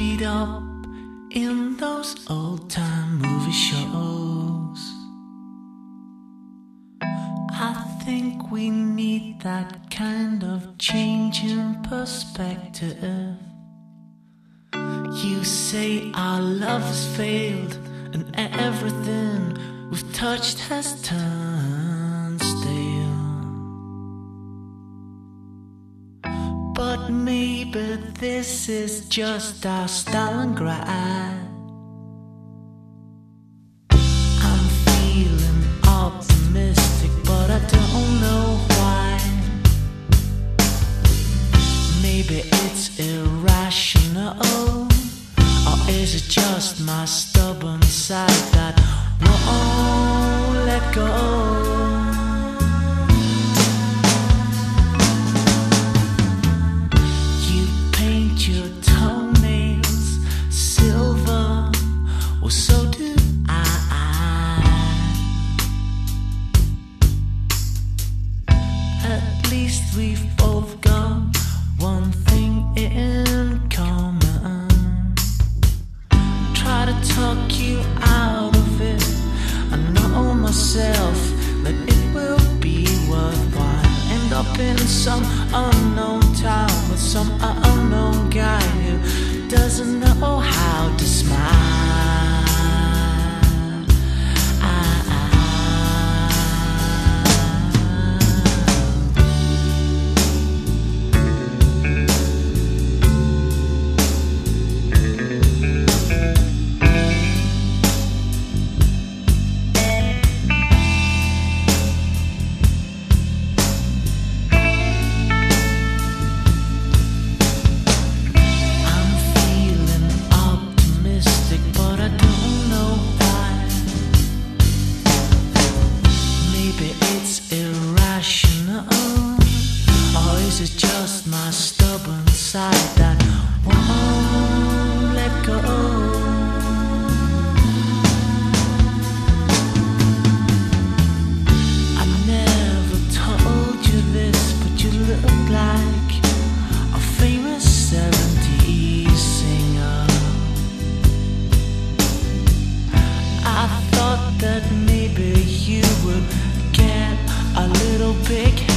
speed up in those old time movie shows. I think we need that kind of change in perspective. You say our love has failed and everything we've touched has turned. But maybe this is just our Stalingrad. I'm feeling optimistic, but I don't know why. Maybe it's irrational, or is it just my stubborn side? in some unknown town with some unknown guy who doesn't know how to smile. that maybe you would get a little big